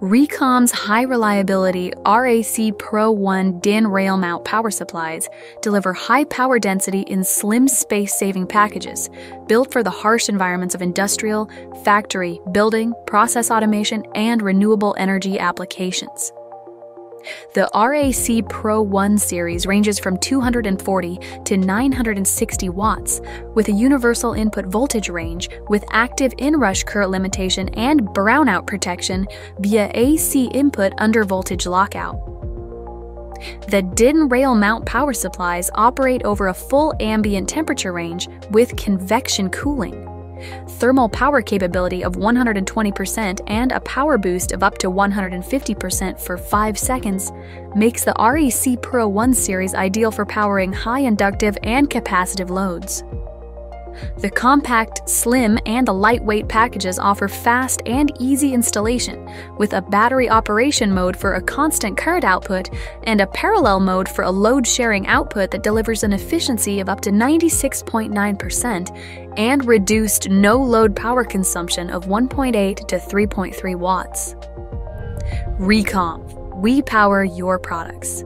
Recom's high reliability RAC Pro 1 DIN rail mount power supplies deliver high power density in slim space saving packages, built for the harsh environments of industrial, factory, building, process automation, and renewable energy applications. The RAC Pro 1 series ranges from 240 to 960 watts, with a universal input voltage range with active inrush current limitation and brownout protection via AC input under voltage lockout. The DIN rail mount power supplies operate over a full ambient temperature range with convection cooling thermal power capability of 120% and a power boost of up to 150% for 5 seconds makes the RAC Pro 1 series ideal for powering high inductive and capacitive loads. The compact, slim, and the lightweight packages offer fast and easy installation, with a battery operation mode for a constant current output and a parallel mode for a load sharing output that delivers an efficiency of up to 96.9% and reduced no load power consumption of 1.8 to 3.3 watts. Recom, we power your products.